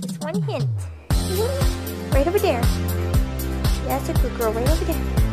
Just one hint. right over there. That's a good girl, right over there.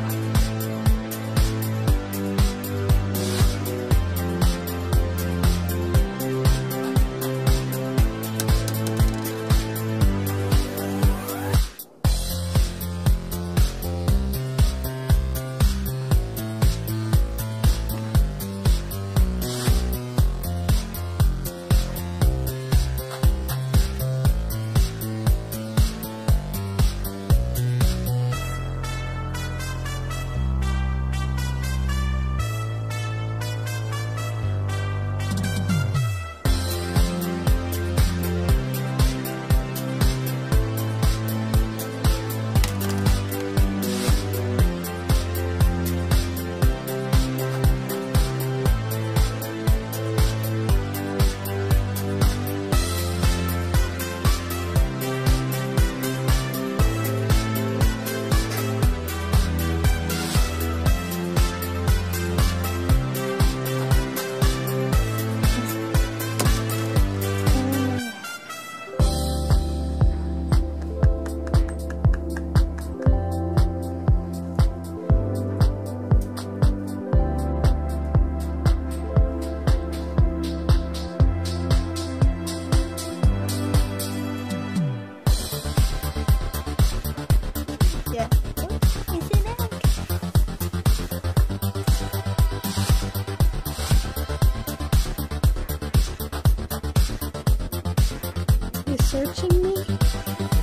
Searching me?